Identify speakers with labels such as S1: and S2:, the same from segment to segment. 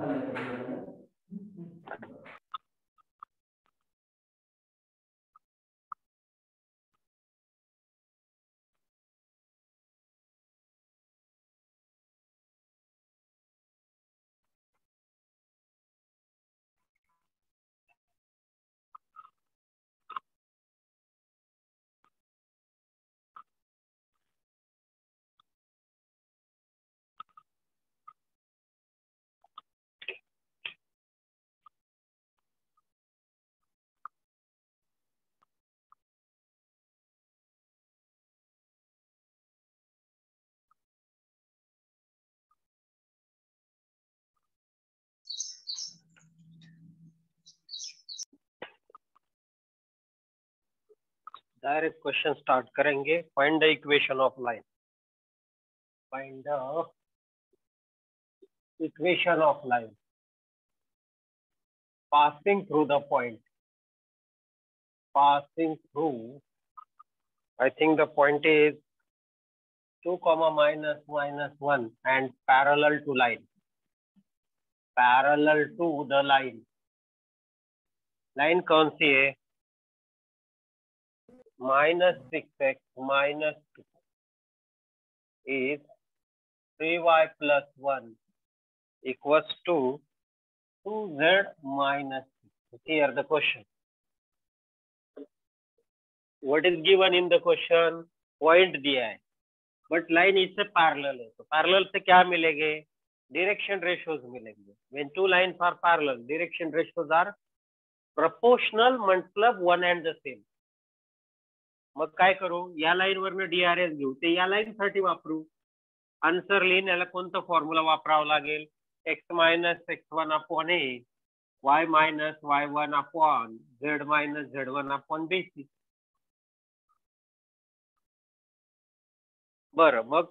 S1: தலைப்பு direct question start करेंगे. Find the equation of line find the equation of line passing through the point passing through I think the point is two comma minus minus one and parallel to line parallel to the line line कौन सी है? Minus 6x minus 2 is 3y plus 1 equals to 2z minus 6. Here the question. What is given in the question? Point दिया है but line इससे parallel है तो parallel से क्या मिलेंगे डायरेक्शन रेशियोज मिलेंगे when two lines are parallel direction ratios are proportional मतलब वन अँड द सेम मग काय करू? या लाईन वरनं डीआरएस घेऊ. ते या लाईन साठी वापरू. आन्सर लिहिन याला कोणतं फॉर्म्युला वापरावं लागेल? X minus x one upon a y minus y one upon z minus z one upon basis बरं मग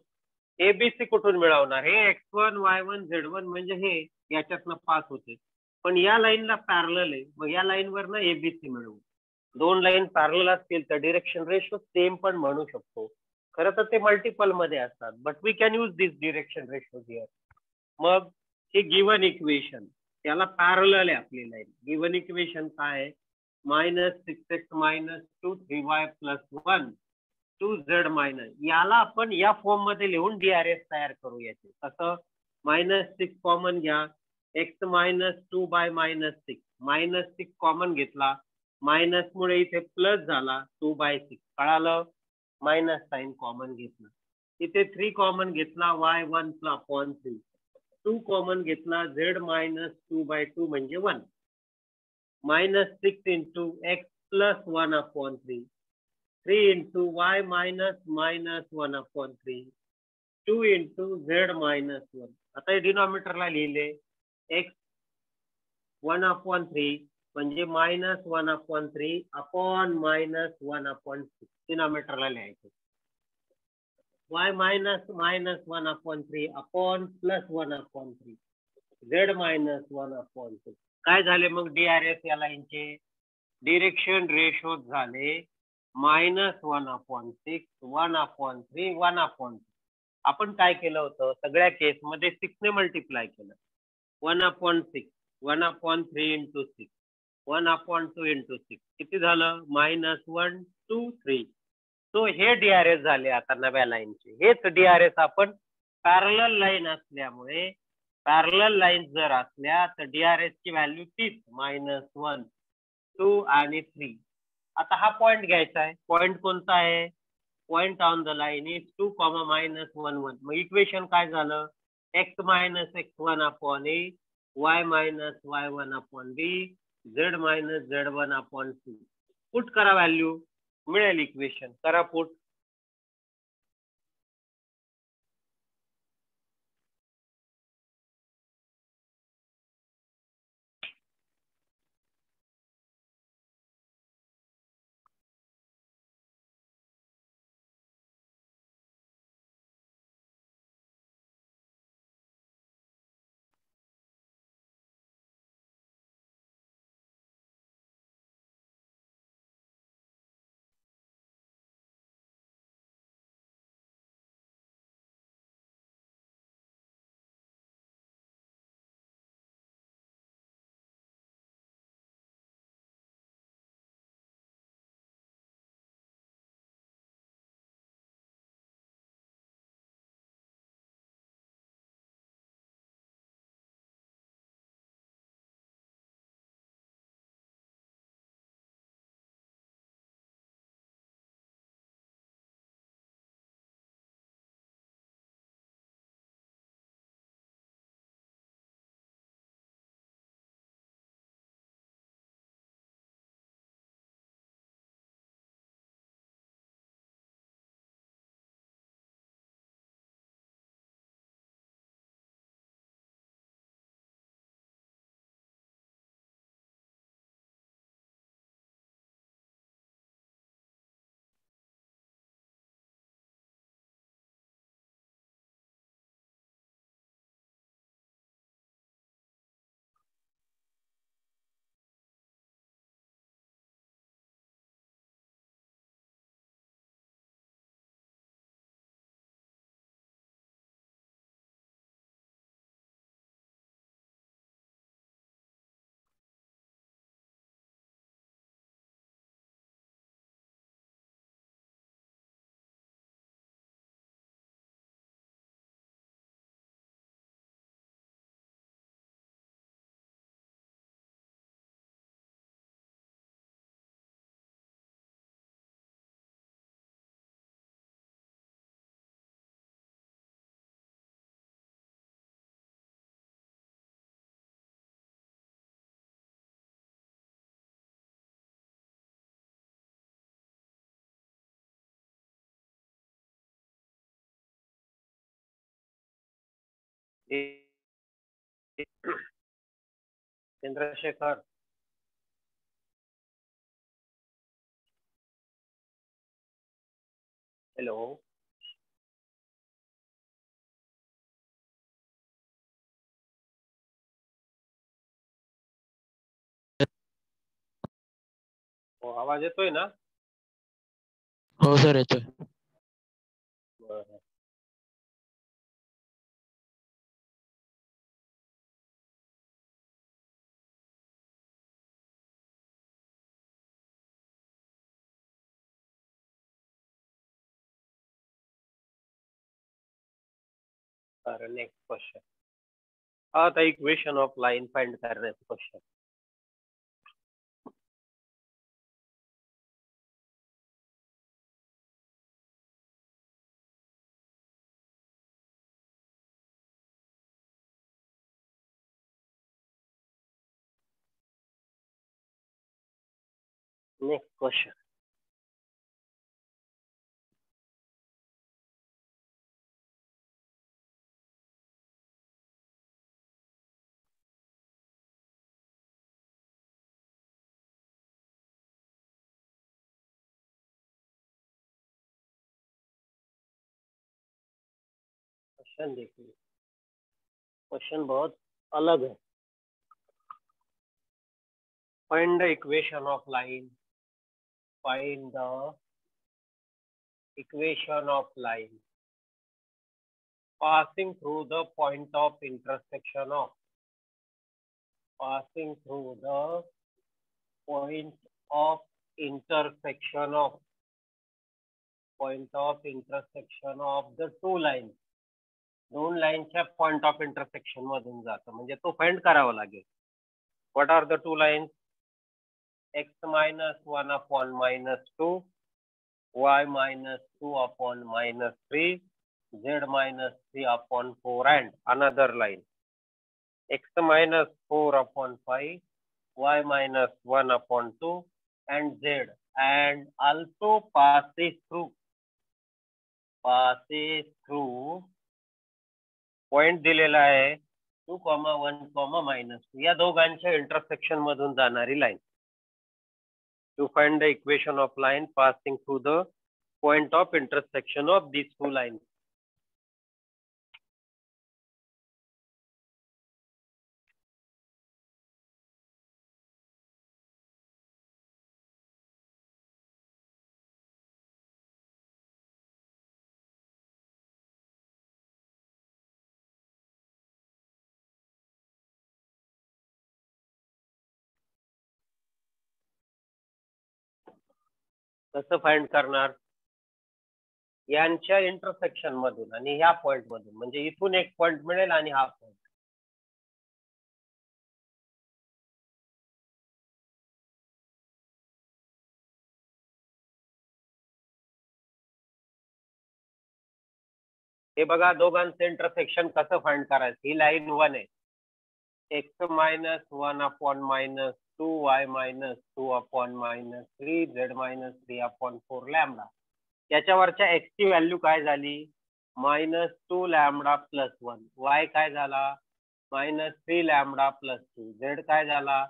S1: एबीसी कुठून मिळवणार? हे x one y one z one म्हणजे हे याच्यातनं पास होते. पण या लाईनला पॅरल आहे. मग या लाईन वरनं एबीसी मिळवू. दोन लाईन पॅरल असतील तर डिरेक्शन रेशो सेम पण म्हणू शकतो. खरं तर ते मल्टिपलमध्ये असतात but we can use this direction ratio here मग हे गिवन इक्वेशन त्याला पॅरल आहे आपली लाईन गिवन इक्वेशन काय? आहे minus six x minus two three y plus one two z minus याला आपण या फॉर्ममध्ये लिहून डीआरएस तयार करू याचे कसं मायनस सिक्स कॉमन घ्या. X minus two by minus six minus six common घेतला. मायनस मुळे इथे प्लस झाला टू बाय सिक्स कळालं? मायनस साईन कॉमन घेतला. इथे थ्री कॉमन घेतला y one upon three two common घेतला z minus two by two म्हणजे one minus six into x plus one upon three three into y minus minus one upon three two into z minus one आता हे डिनॉमिनेटरला लिहिले. X one upon three म्हणजे minus one upon three upon minus one upon six डिनॉमिनेटरला लिहायचं. Y minus minus one upon three upon plus one upon three z minus one upon three काय झाले मग DRS या लाईनचे? डिरेक्शन रेशो झाले minus one upon six one upon three one upon आपण काय केलं होतं? सगळ्या केसमध्ये सिक्सने मल्टिप्लाय केलं. One upon six one upon three into six one upon two into six. किती झालं? Minus one two three. So हे डीआरएस झाले आता नव्या लाईनचे. हेच डीआरएस आपण पॅरल लाईन असल्यामुळे पॅरल लाईन जर असल्या तर डीआरएस ची व्हॅल्यू तीच मायनस वन टू आणि थ्री आता हा पॉइंट घ्यायचा आहे. पॉइंट कोणता आहे? Point on the line is two comma minus one one मग इक्वेशन काय झालं? X minus x one upon a y minus y one upon b z minus z one upon two put करा value मिळेल equation करा put Chandrashekhar. Hello. हो आवाज येतोय ना?
S2: हो सर येतोय.
S1: बरं. नेक्स्ट क्वेश्चन आता इक्वेशन ऑफ लाईन फाइंड करण्याचं क्वेश्चन नेक्स्ट क्वेश्चन क्वेश्चन देखिए। क्वेश्चन बहुत अलग है। Find the equation of line find the equation of line passing through the point of intersection of passing through the point of intersection of point of intersection of the two lines दोन लाईनच्या point of intersection मधून जातं. म्हणजे तो find करावा लागेल. What are the two lines x minus one upon minus two y minus two upon minus three z minus three upon four and another line x minus four upon five y minus one upon two and z and also passes through passes through point दिलेला आहे. Two comma one comma minus two या दोघांच्या intersection मधून जाणारी line to find the equation of line passing through the point of intersection of this two line कसं find करणार? यांच्या intersection मधून आणि ह्या पॉइंट मधून. म्हणजे इथून एक पॉइंट मिळेल आणि हा पॉइंट हे बघा दोघांचं इंटरसेक्शन कसं फाइंड करायचं? ही लाईन वन आहे. X minus one upon minus two y minus two upon minus three z minus three upon four lambda याच्यावरच्या x ची व्हॅल्यू काय झाली? Minus two lambda plus one. Y काय झाला? Minus three lambda plus two. Z काय झाला?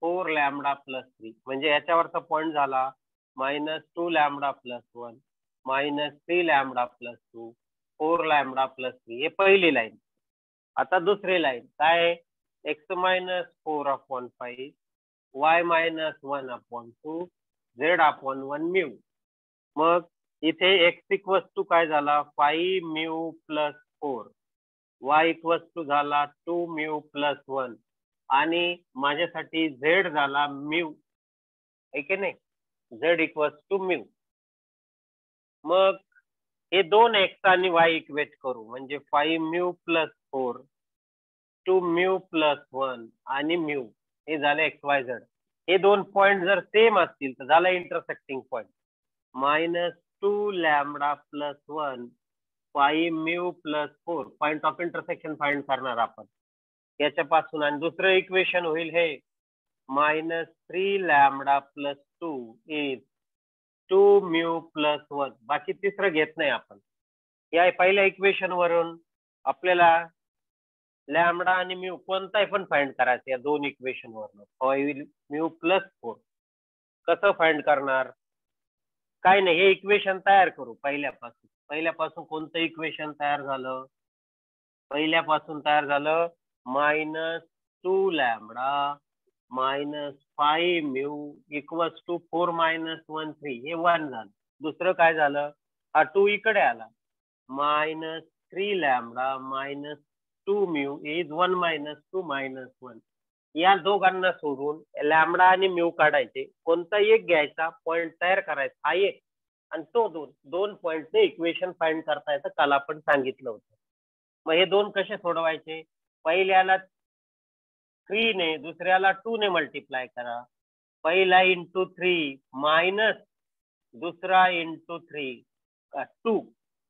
S1: Four lambda plus three. म्हणजे याच्यावरचा point झाला minus two lambda plus one minus three lambda plus two four lambda plus three. हे पहिली line. आता दुसरी लाईन. काय x minus four upon five y minus one upon two z upon one mu मग इथे x equals to काय झाला? Five mu plus four y equals two झाला टू म्यू प्लस वन आणि माझ्यासाठी झेड झाला म्यू आहे की नाही? झेड इक्वस टू म्यू मग हे दोन एक्स आणि वाय इक्वेट करू. म्हणजे five mu plus four two mu plus one आणि म्यू हे झालं एक्स वाय झेड हे दोन पॉइंट जर सेम असतील तर झालं intersecting point minus two lambda plus one five mu plus four point of intersection find करणार आपण. याच्यापासून आणि दुसरं इक्वेशन होईल हे. Minus three lambda plus two is two mu plus one बाकी तिसरं घेत नाही आपण. या पहिल्या इक्वेशन वरून आपल्याला लॅमडा आणि म्यू कोणताही पण फाइंड करायचं या दोन इक्वेशन वरनं. फाईव्ह म्यू प्लस फोर कसं फाइंड करणार? काय नाही हे इक्वेशन तयार करू पहिल्यापासून. पहिल्यापासून कोणतं इक्वेशन तयार झालं? पहिल्यापासून तयार झालं minus two lambda minus five mu equals two four minus one three हे वन झालं. दुसरं काय झालं? हा टू इकडे आला. Minus three lambda minus two mu is one minus two minus one या दोघांना सोडून लॅमडा आणि म्यू काढायचे. कोणता एक घ्यायचा पॉइंट तयार करायचा. हा एक. आणि तो दोन. दोन पॉइंटचे इक्वेशन फाइंड करता येतं काल आपण सांगितलं होतं. मग हे दोन कसे सोडवायचे? पहिल्याला थ्री ने दुसऱ्याला टू ने मल्टिप्लाय करा. पहिला इंटू थ्री मायनस दुसरा इंटू थ्री टू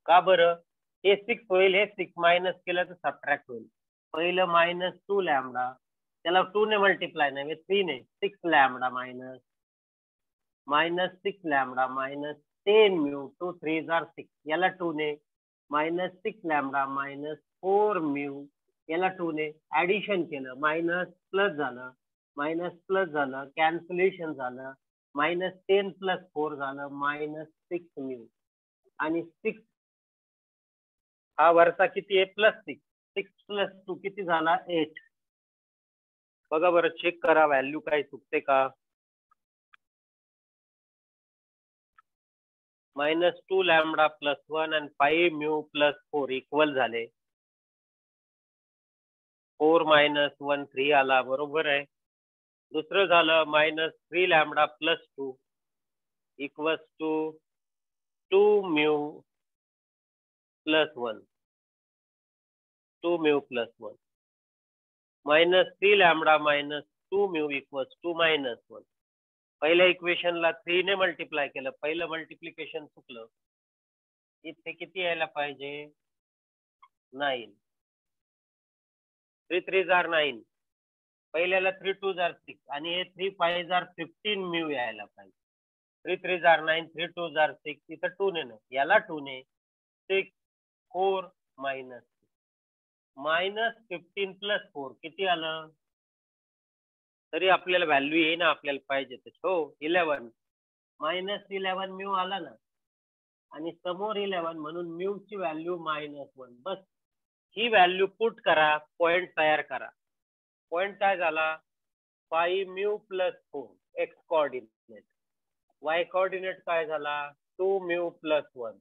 S1: का बरं? हे सिक्स होईल हे सिक्स मायनस केलं तर सबट्रॅक्ट होईल. पहिलं मायनस टू लॅमडा त्याला टू ने मल्टिप्लाय नाही म्हणजे थ्री ने six lambda minus minus six lambda minus ten mu two three जार सिक्स याला टू ने minus six lambda minus four mu याला टू ने ऍडिशन केलं. मायनस प्लस झालं मायनस प्लस झालं कॅन्सलेशन झालं मायनस टेन प्लस फोर झालं मायनस सिक्स म्यू आणि सिक्स हा वरचा किती आहे? Plus six. Six plus two किती झाला एट. बघा बरं चेक करा व्हॅल्यू काय चुकते का? Minus two lambda plus one and five mu plus four equal झाले. फोर मायनस वन थ्री आला बरोबर आहे. दुसरं झालं minus three lambda plus two equals two two mu plus one two mu plus one minus three lambda minus two mu equals two minus one पहिल्या इक्वेशनला थ्रीने multiply केलं. पहिलं मल्टिप्लिकेशन चुकलं. इथे किती यायला पाहिजे? नाईन थ्री थ्री जार नाईन पहिल्याला थ्री टू जार सिक्स आणि हे थ्री फाय जार फिफ्टीन म्यू यायला पाहिजे. थ्री थ्री जार नाईन थ्री टू जार सिक्स इथं टू ने ना याला टू ने six four minus minus fifteen plus four. किती आलं? तरी आपल्याला व्हॅल्यू येईल ना आपल्याला पाहिजे तर हो इलेवन मायनस इलेवन म्यू आला ना. आणि समोर इलेवन म्हणून म्यू ची व्हॅल्यू मायनस वन बस. ही व्हॅल्यू पुट करा पॉइंट तयार करा. पॉइंट काय झाला? Five mu plus four x coordinate y coordinate काय झाला? Two mu plus one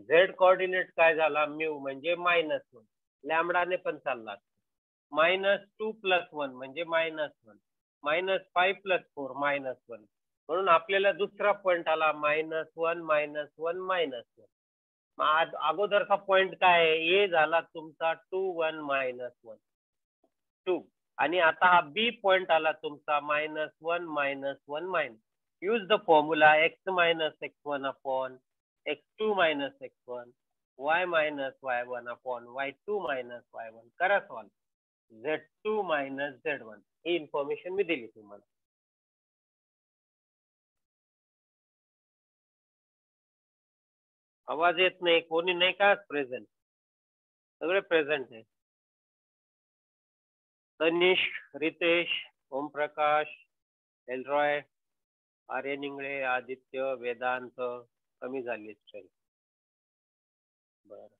S1: z coordinate काय झाला? म्यू म्हणजे मायनस वन. लॅमडाने पण चालला. मायनस टू प्लस वन म्हणजे minus one. Minus five plus four minus one. म्हणून आपल्याला दुसरा पॉइंट आला. Minus one minus one minus one. अगोदरचा पॉइंट काय आहे? ए झाला तुमचा two one minus one. Two. आणि आता हा बी पॉइंट आला तुमचा. Minus one minus one minus. Use the formula x minus x one upon x two minus x one y minus y one upon y two minus y one करा solve z two minus z one ही information मी दिली तुम्हाला. आवाज येत नाही कोणी नाही का प्रेझेंट सगळे प्रेझेंट आहे तनिष्क रितेश ओमप्रकाश एलरॉय आर्यन इंगळे आदित्य वेदांत कमी झाली स्ट्रेंथ बरं.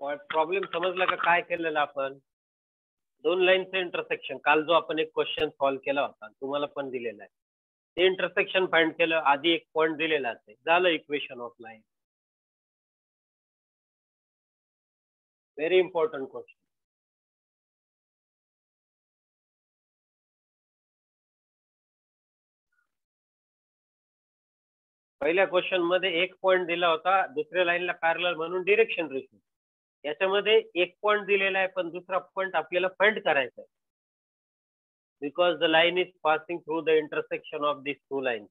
S1: प्रॉब्लेम समजला का काय केलेलं आपण? दोन लाईनचं इंटरसेक्शन काल जो आपण एक क्वेश्चन सॉल्व्ह केला होता तुम्हाला पण दिलेला आहे. ते इंटरसेक्शन फाइंड केलं आधी एक पॉईंट दिलेला आहे. झालं equation of line very important question पहिल्या क्वेश्चनमध्ये एक पॉईंट दिला होता दुसऱ्या लाईनला पॅरलल म्हणून डिरेक्शन रेशो याच्यामध्ये एक पॉईंट दिलेला आहे पण दुसरा पॉईंट आपल्याला फाइंड करायचा आहे. Because the line is passing through the intersection of this two lines